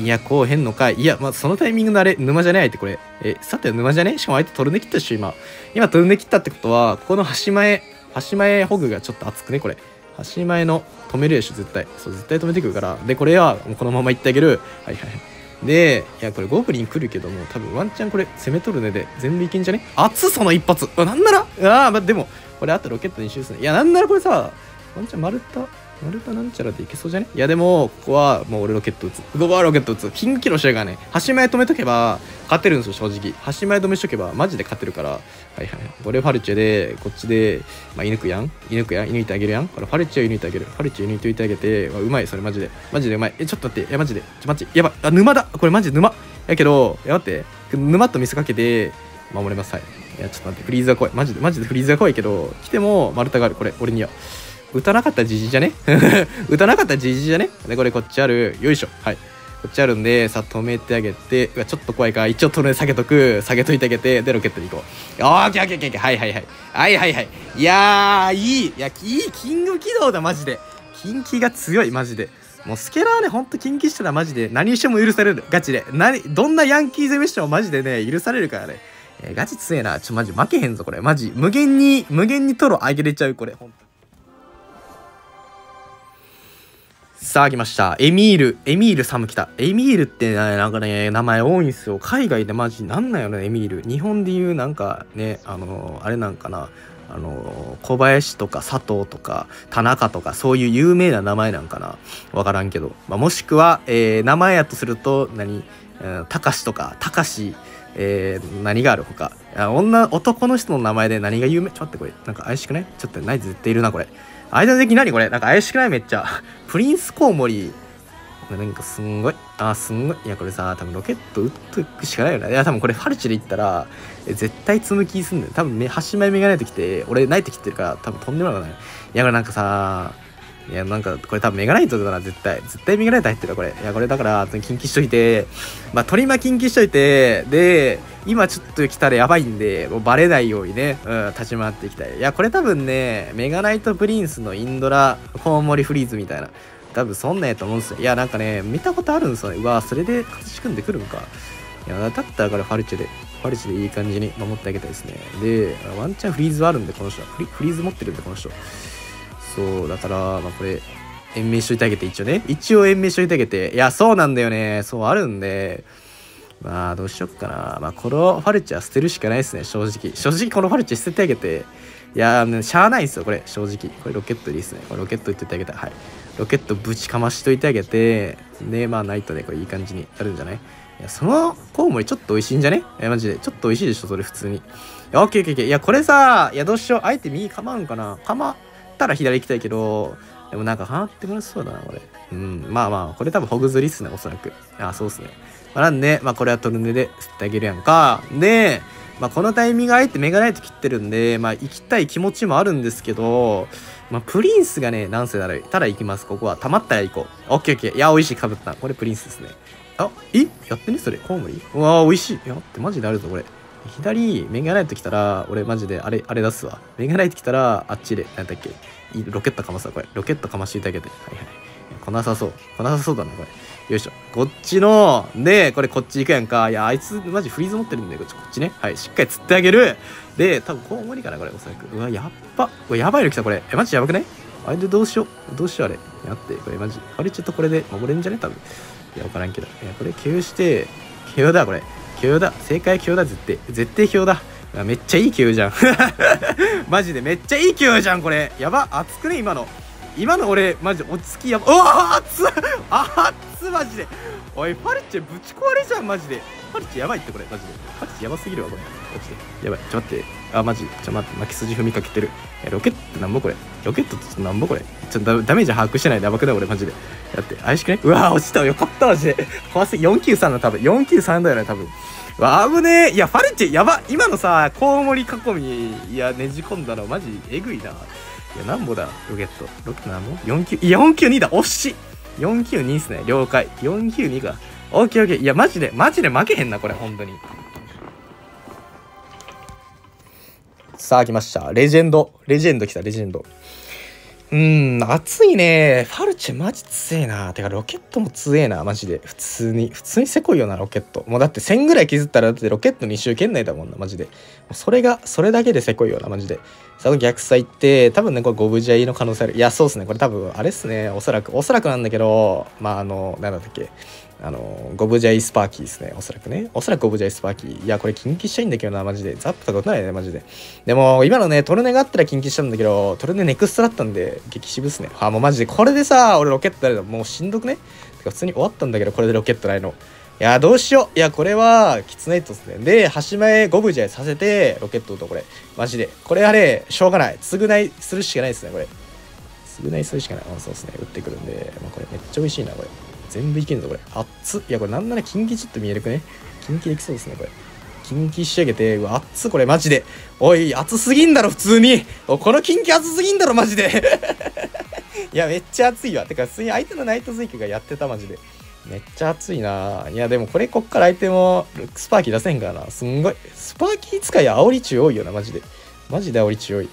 いや、こう変のかい。いや、まあそのタイミングのあれ、沼じゃねえ相手これ。え、さて沼じゃねしかも相手トルネ切ったでしょ、今。今トルネ切ったってことは、ここの端前、端前ホグがちょっと熱くね、これ。端前の止めるでしょ、絶対。そう、絶対止めてくるから。で、これはもうこのまま行ってあげる。はいはいはい。で、いや、これゴブリン来るけども、多分ワンチャンこれ攻め取るねで全部いけんじゃね？熱その一発あ、なんなら？ああ、ま、でも、これあとロケット2周すね。いや、なんならこれさ、ワンチャン丸太？丸太なんちゃらでいけそうじゃね？いやでも、ここはもう俺ロケット撃つ。ここはロケット撃つ。金キロ試合がね、端前止めとけば勝てるんですよ、正直。端前止めしとけばマジで勝てるから。はいはい。これファルチェで、こっちで、まあ、射抜くやん射抜くやん射抜いてあげるやんこれファルチェを射抜いてあげる。ファルチェを射抜いておいてあげて、うまい、それマジで。マジでうまい。え、ちょっと待って。いや、マジで。ちょ、待って。やばい。あ、沼だ。これマジで沼。やけど、や、待って。沼と見せかけて、守れます。はい。いや、ちょっと待って。フリーズが怖い。マジで、マジでフリーズが怖いけど、来ても丸太がある。これ、俺には。打たなかったじじじゃね？打たなかったじじじゃね？で、これこっちある。よいしょ。はい。こっちあるんで、さ、止めてあげて、うわ、ちょっと怖いか、一応トルネ下げとく、下げといてあげて、で、ロケットに行こう。オーケーオッケーオッケー、はいはいはい。はいはいはい。いやー、いい。いや、いい、キング起動だ、マジで。キンキが強い、マジで。もうスケラーね、ほんとキンキしたらマジで何しても許される。ガチで。何、どんなヤンキー攻めしてもマジでね、許されるからね。えー、ガチ強えな。ちょ、マジ負けへんぞ、これ。マジ。無限に、無限にトロ上げれちゃう、これ。ほんと。さあ来ました。エミール。エミールサム来た。エミールって、なんかね、名前多いんですよ。海外でマジなんなんやろね、エミール。日本で言うなんかね、あの、あれなんかな。あの、小林とか佐藤とか田中とかそういう有名な名前なんかな。わからんけど。まあ、もしくは、えー、名前やとすると何、たかしとか、たかし、えー、何がある？ほか。女、男の人の名前で何が有名？ちょっと待ってこれ。なんか怪しくない？ちょっとない？絶対いるな、これ。間的何これ？なんか怪しくない？めっちゃ。プリンスコウモリ。なんかすんごい。あ、すんごい。いや、これさ、多分ロケット撃っとくしかないよね。いや、多分これファルチで行ったら、え絶対積む気すんだよ。多分、端前目がないときて、俺ないときってるから、多分とんでもない。いや、これなんかさ、いや、なんか、これ多分メガナイトだな、絶対。絶対メガナイト入ってるこれ。いや、これだから、近畿しといて、まあ、取り巻近畿しといて、で、今ちょっと来たらやばいんで、もうバレないようにね、うん、立ち回っていきたい。いや、これ多分ね、メガナイトプリンスのインドラ、コウモリフリーズみたいな。多分そんなやと思うんですよ。いや、なんかね、見たことあるんですよね。うわ、それで勝ち組んでくるんか。いや、だったらこれファルチェで、ファルチェでいい感じに守ってあげたいですね。で、ワンチャンフリーズはあるんで、この人は。フリーズ持ってるんで、この人。そう、だから、まあこれ、延命しといてあげて、一応ね。一応延命しといてあげて。いや、そうなんだよね。そうあるんで、まあ、どうしよっかな。まあ、このファルチは捨てるしかないですね、正直。正直、このファルチ捨ててあげて。いやー、しゃあないですよ、これ、正直。これ、ロケットでいいっすね。これ、ロケット言っててあげた。はい。ロケットぶちかましといてあげて、で、まあ、ナイトでこれいい感じになるんじゃない？いや、そのコウモリちょっと美味しいんじゃね？いや、マジで。ちょっと美味しいでしょ、それ普通に。いや、オッケーオッケーオッケー。いや、これさ、いや、どうしよう。あえて右構うんかな構ったら左行きたいけど、でもなんかハマってくれそうだな、これ。うん、まあまあ、これ多分ホグズリっすね、おそらく。あ、そうっすね。まあ、なんで、まあこれはトルネで吸ってあげるやんか。で、まあこのタイミングあえてメガナイト切ってるんで、まあ行きたい気持ちもあるんですけど、まあプリンスがね、なんせなら、ただ行きます、ここは。たまったら行こう。オッケーオッケー。いや、美味しい、かぶった。これプリンスですね。あ、えやってねそれ。コウモリ？うわー、美味しい。やってマジであるぞ、これ。左、メガナイト来たら、俺マジであれ、あれ出すわ。メガナイト来たら、あっちで、なんだっけ。ロケットかますわ、これ。ロケットかましていただけて。はいはい。来なさそう。来なさそうだな、これ。よいしょ。こっちの、で、これこっち行くやんか。いや、あいつマジフリーズ持ってるんで、こっち、こっちね。はい、しっかり釣ってあげる。で、多分こう無理かな、これ、おそらく。うわ、やっば。これやばいの来た、これ。え、マジやばくねあれでどうしよう。どうしよう、あれ。やって、これマジ。あれちょっとこれで守れんじゃね？多分。いや、わからんけど。いや、これ、共有して、共有だ、これ。急だ。正解共有だ、絶対。絶対共有だ。めっちゃいい急じゃん。マジで。めっちゃいい急じゃんこれ。やば。熱くね？今の。今の俺マジで。落ち着き。やば。うわ熱っ。熱っマジで。おいファルチェぶち壊れじゃんマジで。ファルチェやばいってこれ。マジで。ファルチェやばすぎるわこれ。マジで。やばい。ちょっと待って。あマジ？ちょ待って巻き筋踏みかけてる。ロケットなんぼこれ？ロケットってなんぼこれ？ちょっとダメージ把握してない。でやばくない？俺マジで。だって怪しくねうわ落ちたよかったマジで。怖すぎ。493だ多分。493だよね多分。わあ危ねえ。いやファルチェやば今のさコウモリ囲みいやねじ込んだのマジえぐいな。いやなんぼだロケット。ロケットなんぼ ?49 いや492だ。惜し。い492っすね。了解。492か。オッケーオッケー。いやマジでマジで負けへんなこれ本当に。さあ来ましたレジェンドレジェンド来たレジェンドうーん、熱いね。ファルチェマジ強えな。てか、ロケットも強えな、マジで。普通に。普通にせこいよな、ロケット。もうだって1000ぐらい削ったら、だってロケット2周圏内だもんな、マジで。もうそれが、それだけでせこいよな、マジで。さあ、逆サイって、多分ね、これゴブジャイの可能性ある。いや、そうっすね。これ多分、あれっすね。おそらく、おそらくなんだけど、まあ、あの、なんだっけ。あのゴブジャイスパーキーですねおそらくね。おそらくゴブジャイスパーキー。いやこれ禁忌したいんだけどなマジで。ザップとか打たないねマジで。でも今のねトルネがあったら禁忌したんだけどトルネネクストだったんで激渋っすね。あもうマジでこれでさ俺ロケット誰だ？もうしんどくね？てか普通に終わったんだけどこれでロケットないの。いやどうしよう。いやこれはきつネイトっすね。で端前ゴブジャイさせてロケットとこれ。マジで。これあれしょうがない。償いするしかないですねこれ。償いするしかない。あそうですね。打ってくるんで、まあ、これめっちゃ美味しいなこれ。全部いけんぞこれ。熱っ。いやこれなんなら近畿ちょっと見えるくね？近畿できそうですねこれ。近畿仕上げてうわ熱っこれマジで。おい熱すぎんだろ普通に。この近畿熱すぎんだろマジで。いやめっちゃ熱いわ。てか普通に相手のナイトズイクがやってたマジで。めっちゃ熱いな。いやでもこれこっから相手もスパーキー出せんからな。すんごい。スパーキー使い煽り中多いよなマジで。マジで煽り中多い。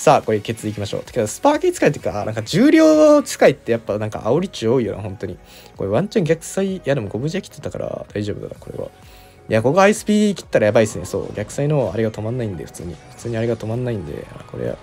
さあ、これ、ケツいきましょう。てか、スパーキー使いっていうか、なんか重量使いってやっぱなんか煽り値多いよな、本当に。これワンチャン逆サイ、いやでもゴブジャ切ってたから大丈夫だな、これは。いや、ここアイスピー切ったらやばいですね。そう、逆サイのあれが止まんないんで、普通に。普通にあれが止まんないんで、これは、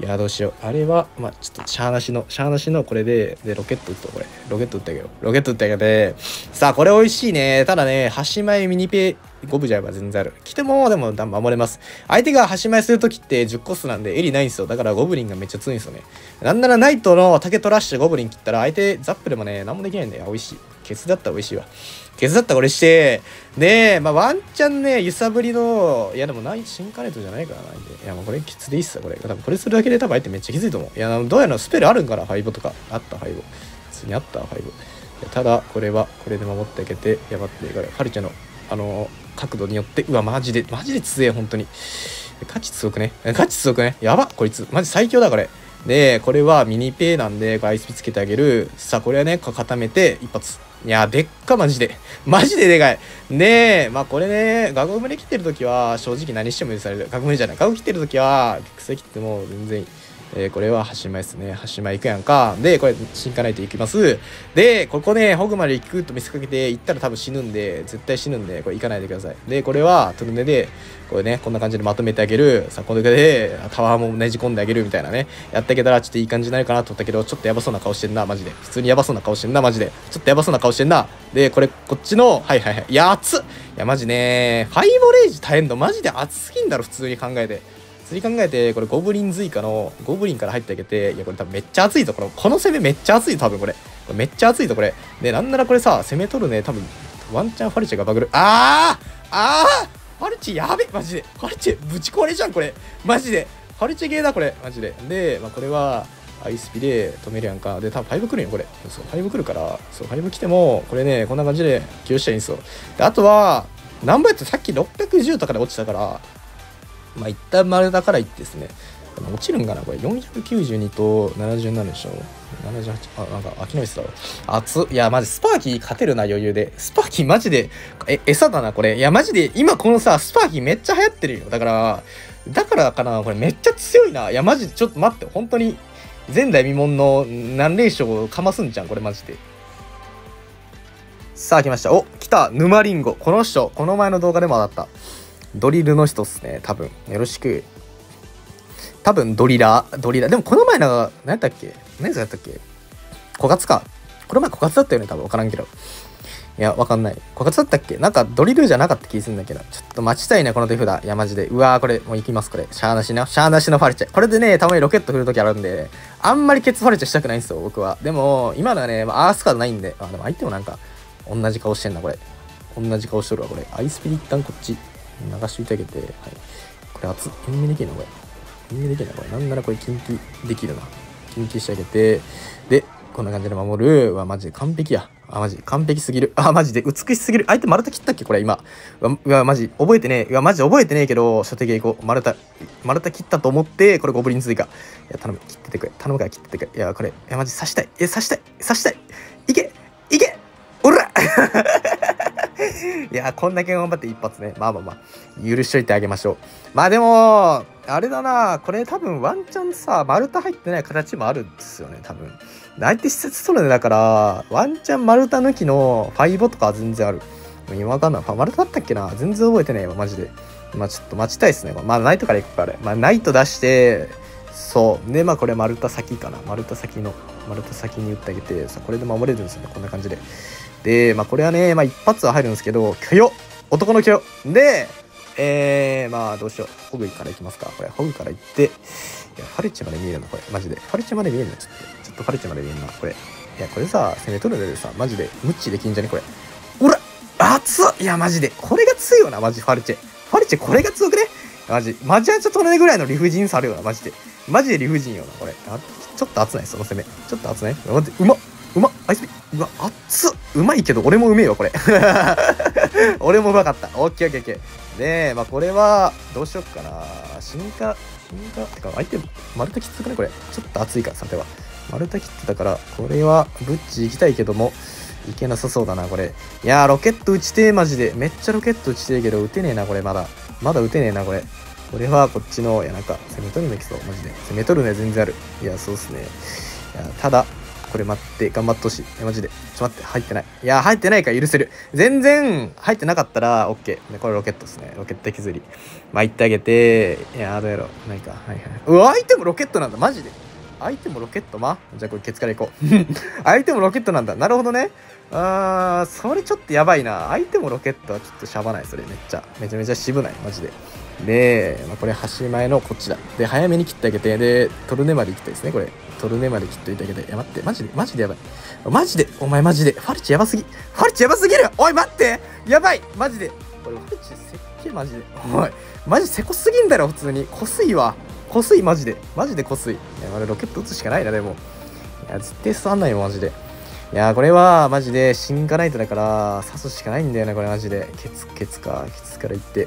いや、どうしよう。あれは、まあちょっと、シャーなしの、シャーなしのこれで、で、ロケット打っとこれ。ロケット打ったけど、ロケット打ったけどで、さあ、これ美味しいね。ただね、端前ミニペ5部じゃえば全然ある。来ても、でも守れます。相手が端前するときって10コスなんで、エリないんですよ。だからゴブリンがめっちゃ強いんですよね。なんならナイトの竹トラッシュゴブリン切ったら、相手ザップでもね、何もできないんだよ。美味しい。ケツだったら美味しいわ。ケツだったこれして、で、まあ、ワンチャンね、揺さぶりの、いやでもない、新カレートじゃないからないんで。いやもうこれケツでいいっすよ、これ。多分これするだけで多分相手めっちゃ気づいと思う。いや、どうやらスペルあるんかな、5とか。あった、5。普通にあった、5。ただ、これは、これで守ってあげて、やばってから、ファルチェの、あの角度によってうわマジでマジで強え本当に価値強くね価値強くねやばこいつマジ最強だこれでこれはミニペイなんでアイスピつけてあげるさあこれはね固めて一発いやでっかマジで。マジででかい。ねえまあこれねガゴムで切ってる時は正直何しても許される。ガゴムじゃない。ガゴ切ってる時は癖切っても全然いいえー、これは端前ですね。端前行くやんか。で、これ、進化ないと行きます。で、ここね、ホグまで行くと見せかけて行ったら多分死ぬんで、絶対死ぬんで、これ行かないでください。で、これはトルネで、これね、こんな感じでまとめてあげる。さあ、これで、タワーもねじ込んであげるみたいなね。やってあげたらちょっといい感じになるかなと思ったけど、ちょっとやばそうな顔してんな、マジで。普通にやばそうな顔してんな、マジで。ちょっとやばそうな顔してんな。で、これ、こっちの、はいはいはい。いや、熱っいや、マジね、ファイボレージ耐えんのマジで熱すぎんだろ、普通に考えて。次考えて、これゴブリン追加の、ゴブリンから入ってあげて、いや、これ多分めっちゃ熱いぞ。この、この攻めめっちゃ熱い多分これ。これめっちゃ熱いぞ、これ。で、なんならこれさ、攻め取るね、多分、ワンチャンファルチェがバグる。あーあーファルチェやべマジで。ファルチェぶち壊れじゃん、これ。マジで。ファルチェゲーだ、これ。マジで。で、まあ、これは、アイスピで止めるやんか。で、多分5来るんよ、これ。そう、5来るから、そう、5来ても、これね、こんな感じで起用したらいいんですよ。で、あとは、何倍ってさっき610とかで落ちたから、まあ一旦丸だから言ってですね落ちるんかなこれ。492と77でしょ。78あなんか諦めてたわ。熱いやマジスパーキー勝てるな余裕で。スパーキーマジでえ餌だなこれ。いやマジで今このさスパーキーめっちゃ流行ってるよ。だからだからかなこれめっちゃ強いな。いやマジでちょっと待って。本当に前代未聞の何連勝をかますんじゃんこれマジで。さあ来ました。お来た。沼リンゴ。この人。この前の動画でも当たった。ドリルの人っすね、多分。よろしく。多分ドリラー、ドリラー。でもこの前なんか、何やったっけ？何やったっけ？枯渇か。この前枯渇だったよね、多分。わからんけど。いや、わかんない。枯渇だったっけ？なんかドリルじゃなかった気するんだけど。ちょっと待ちたいね、この手札。いや、マジで。うわー、これ、もう行きます、これ。シャーなしな。シャーなしのファルチェ。これでね、たまにロケット振るときあるんで、あんまりケツファルチェしたくないんですよ、僕は。でも、今のはね、アースカードないんで。あ、でも相手もなんか、同じ顔してんな、これ。同じ顔しとるわ、これ。アイスピリ一旦こっち、流していたけて、はい。これ熱っ。延命できるのこれ。延命できるのこれ。なんならこれ、近畿できるな。近畿してあげて、で、こんな感じで守る。は、マジで完璧や。あ、マジ、完璧すぎる。あ、マジで美しすぎる。相手丸太切ったっけ？これ今。うわ、マジ、覚えてねえ。うわ、マジ覚えてねえけど、初手芸行こう。丸太、丸太切ったと思って、これゴブリン追加。いや、頼む。切っててくれ。頼むから切っててくれ。いや、これ、いや、マジ刺したい。え、刺したい。刺したい。いけいけおら いや、こんだけ頑張って一発ね。まあまあまあ、許しといてあげましょう。まあでも、あれだな、これ多分ワンチャンさ、丸太入ってない形もあるんですよね、多分。相手施設それだから、ワンチャン丸太抜きのファイボとかは全然ある。今わかんない。丸太だったっけな全然覚えてないわ、マジで。まあちょっと待ちたいですね。まあナイトから行くから。まあナイト出して、そう。で、まあこれ丸太先かな。丸太先の、丸太先に打ってあげて、さこれで守れるんですよね。こんな感じで。で、まあこれはね、まあ一発は入るんですけど、許容男の許容で、えー、まあどうしよう。ホグから行きますか。これ、ホグから行って、いや、ファルチェまで見えるのこれ。マジで。ファルチェまで見えるの？ちょっと。ちょっとファルチェまで見えるな。これ。いや、これさ、攻め取るのでさ、マジで、ムッチできんじゃね？これ。ほら熱っいや、マジで。これが強いよな、マジ、ファルチェ。ファルチェ、これが強くね？マジ。マジアチョトルネぐらいの理不尽さあるよな、マジで。マジで理不尽よな、これ。あちょっと熱ない、その攻め。ちょっと熱ない？待って、うまっうまアイスピうわ、熱っうまいけど、俺もうめえよ、これ。俺もうまかった。オッケーオッケーオッケー。で、まあ、これは、どうしよっかな。進化、進化っ、てか、相手、丸太きつくね、これ。ちょっと熱いか、さては。丸太切ってたから、これは、ブッチ行きたいけども、いけなさそうだな、これ。いやー、ロケット打ちてえ、マジで。めっちゃロケット打ちてえけど、打てねえな、これ、まだ。まだ打てねえな、これ。これは、こっちの、いや、なんか、攻め取るのきそう、マジで。攻め取るね、全然ある。いや、そうっすね。いや、ただ、これ待って、頑張ってほしい。マジで？ちょっと待って、入ってない。いや、入ってないから許せる。全然、入ってなかったら、OK。これロケットですね。ロケット削り。まあ、行ってあげて、いや、どうやろう。ないか。はいはい。うわ、相手もロケットなんだ。マジで。相手もロケットま？じゃあこれケツから行こう。相手もロケットなんだ。なるほどね。あー、それちょっとやばいな。相手もロケットはちょっとしゃばない。それめっちゃ。めちゃめちゃ渋ない。マジで。で、まあ、これ端前のこっちだ。で、早めに切ってあげて、で、トルネまで行きたいですね、これ。トルネまで切っといてあげて。いや、待って、マジで、マジでやばい。マジで、お前マジで、ファルチやばすぎ。ファルチやばすぎるおい、待ってやばいマジで。これ、ファルチせっけマジで。おい、マジせこすぎんだろ、普通に。こすいわ。こすい、マジで。マジでこすい。いや、あれロケット撃つしかないな、でも。いや、絶対座んないよ、マジで。いやこれはマジで進化ナイトだから刺すしかないんだよねこれマジでケツケツかケツからいって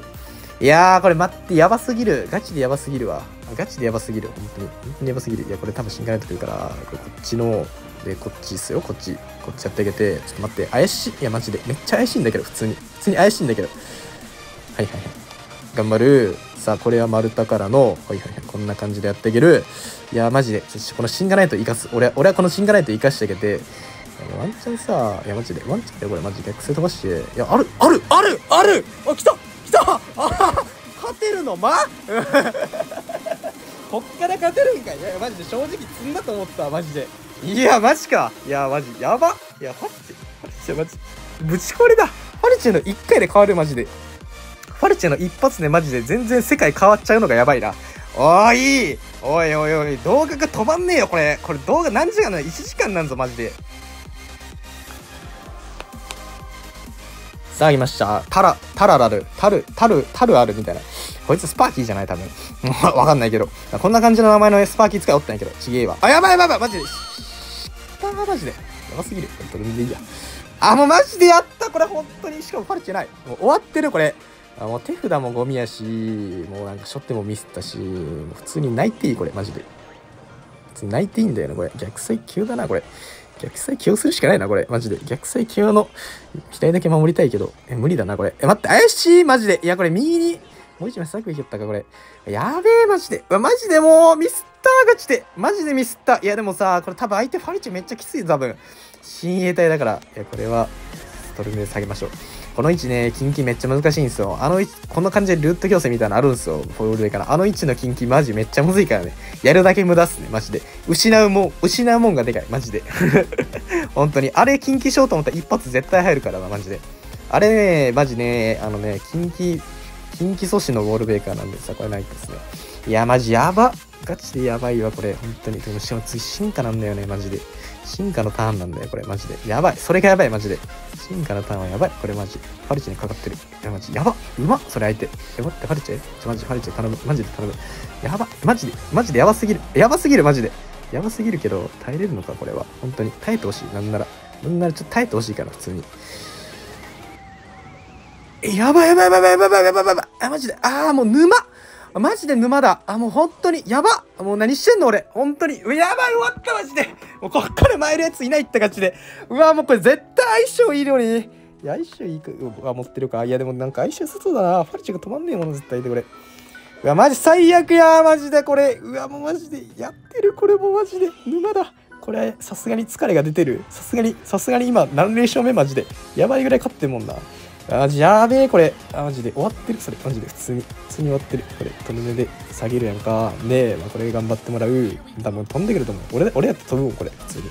いやー、これ待って、やばすぎる。ガチでやばすぎるわ。ガチでやばすぎる。本当に。本当にやばすぎる。いや、これ多分進化ないとくるから、こっちの、で、こっちですよ。こっち。こっちやってあげて。ちょっと待って。怪しい。いや、マジで。めっちゃ怪しいんだけど、普通に。普通に怪しいんだけど。はいはいはい。頑張る。さあ、これは丸太からの、はいはいはい。こんな感じでやってあげる。いや、マジで。このシンガナイト生かす。俺俺はこのシンガナイト生かしてあげて、ワンチャンさ、いや、マジで、ワンチャンでこれマジで逆性飛ばして、いや、ある、ある、ある、あるあ、来たたあ 勝てるのま？こっから勝てるんかい。いやマジで正直積んだと思ったマジで。いやマジか。いやマジ。やば。いやファルチファルチェマジ。ぶち壊れだ。ファルチェの1回で変わるマジで。ファルチェの一発でマジで全然世界変わっちゃうのがやばいな。おい。おいおいおい。動画が止まんねえよこれ。これ動画何時間なの ?1 時間なんぞマジで。さあ、来ました。タラ、タララル、タル、タル、タルある？みたいな。こいつスパーキーじゃない？多分。わかんないけど。こんな感じの名前のスパーキー使いおったんやけど、ちげえわ。あ、やばいやばいやばい、マジで。あ、マジで。やばすぎる。これでいいや。あ、もうマジでやったこれ本当に。しかもファルチェない。もう終わってるこれ。あもう手札もゴミやし、もうなんかしょってもミスったし、もう普通に泣いていいこれ、マジで。普通に泣いていいんだよね、これ。逆サイ急だな、これ。逆サイ起用するしかないな、これ。マジで。逆サイ起用の期待だけ守りたいけど。え、無理だな、これ。え、待って、怪しいマジで。いや、これ右に、もう一枚サクいきったか、これ。やべえ、マジで。うわ、マジでもう、ミスったガチで。マジでミスった。いや、でもさ、これ多分相手ファルチめっちゃきつい、多分。親衛隊だから。いや、これは、ストルムで下げましょう。この位置ね、近畿めっちゃ難しいんですよ。あの位置、こんな感じでルート強制みたいなのあるんですよ。フォールウェイから。あの位置の近畿マジめっちゃむずいからね。やるだけ無駄っすね、マジで。失うもん、失うもんがでかい、マジで。本当に。あれ近畿しようと思ったら一発絶対入るからな、マジで。あれね、マジね、あのね、近畿、近畿阻止のウォールベーカーなんでさ、これないですね。いや、マジやば。ガチでやばいわ、これ。本当に。でも、しかも次進化なんだよね、マジで。進化のターンなんだよ、これ、マジで。やばい。それがやばい、マジで。進化のターンはやばい。これマジ。ファルチェにかかってる。や、マジ。やばうまっそれ相手。え、待って、ファルチェちょ、マジ、ファルチェ頼む。マジで頼む。やばマジで、マジでやばすぎる。やばすぎる、マジで。やばすぎるけど、耐えれるのか、これは。本当に。耐えてほしい。なんなら。なんならちょっと耐えてほしいから、普通に。え、やばいやばいやばいやばいやばいやばいやばい。あ、マジで。あー、もう沼マジで沼だ。あ、もう本当に、やばもう何してんの俺？本当に。やばい、終わった、マジで。もうこっから参るやついないって感じで。うわ、もうこれ絶対相性いいのに。いや、相性いいか、は持ってるか。いや、でもなんか相性外だな。ファルチが止まんねえもの、絶対でこれ。うわ、マジ最悪やマジでこれ。うわ、もうマジで。やってる、これもマジで。沼だ。これ、さすがに疲れが出てる。さすがに、さすがに今、何連勝目マジで。やばいぐらい勝ってるもんな。マジやべえこれ。あマジで。終わってる？それ。マジで。普通に。普通に終わってる。これ。とどめで下げるやんか。で、まあ、これ頑張ってもらう。多分飛んでくると思う。俺俺やって飛ぶもんこれ。普通に。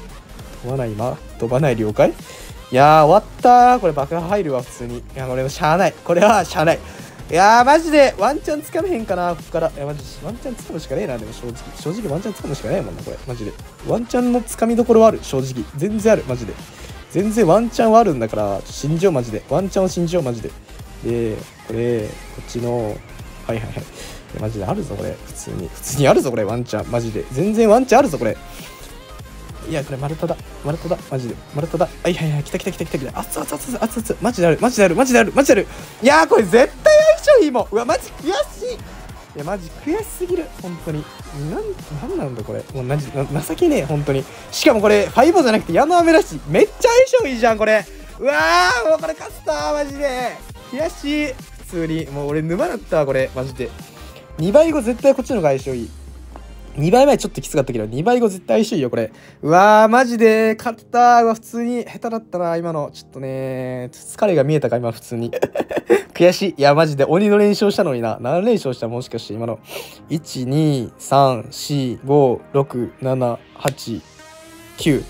飛ばない今飛ばない了解。いやー終わったー。これ爆破入るわ普通に。いやこれしゃあない。これはしゃあない。いやーマジで。ワンチャンつかめへんかなここから。いやマジワンチャンつかむしかねえなでも正直。正直ワンチャンつかむしかねえもんなこれ。マジで。ワンチャンのつかみどころはある。正直。全然ある。マジで。全然ワンチャンはあるんだから信じようマジで。ワンチャンを信じようマジで。でこれこっちのはいはいはい。マジであるぞこれ。普通に。普通にあるぞこれ。ワンチャン。マジで。全然ワンチャンあるぞこれ。いやこれ丸太だ。丸太だ。マジで。丸太だ。はいはいはい。来た来た来た来た来た。熱々熱々熱々。マジである。マジである。マジである。マジである。いやーこれ絶対相性いいもん。うわマジ悔しい。いやマジ悔しすぎる。本当に。なんなんなんだこれ。もうな情けねえ。本当に。しかもこれファイボじゃなくて矢野飴だし。めっちゃ相性いいじゃんこれ。うわーもうこれ勝ったマジで。悔しい。普通に。もう俺沼だったわこれ。マジで。2倍後絶対こっちの方が相性いい。2倍前ちょっときつかったけど、2倍後絶対相性いいよ、これ。うわー、マジで、勝ったうわ、普通に下手だったな、今の。ちょっとね、疲れが見えたか、今、普通に。悔しい。いや、マジで、鬼の連勝したのにな。何連勝した？もしかして、今の。1、2、3、4、5、6、7、8、9。ん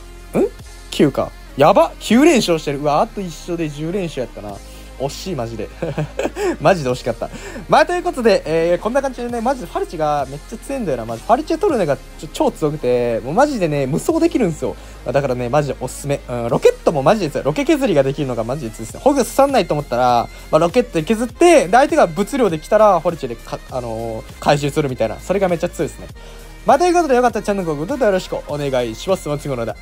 ?9 か。やば !9 連勝してる。うわ、あと1勝で10連勝やったな。惜しいマジで。マジで惜しかった。まあということで、えー、こんな感じでねマジでファルチがめっちゃ強いんだよな。マジファルチェトルネが超強くてもうマジでね無双できるんですよ。だからねマジでおすすめ、うん、ロケットもマジで強い。ロケ削りができるのがマジで強いですねホグ刺さんないと思ったら、まあ、ロケットで削ってで相手が物量で来たらファルチェでかあのー、回収するみたいな。それがめっちゃ強いですね。まあということでよかったらチャンネル登録どうぞよろしくお願いします。松村で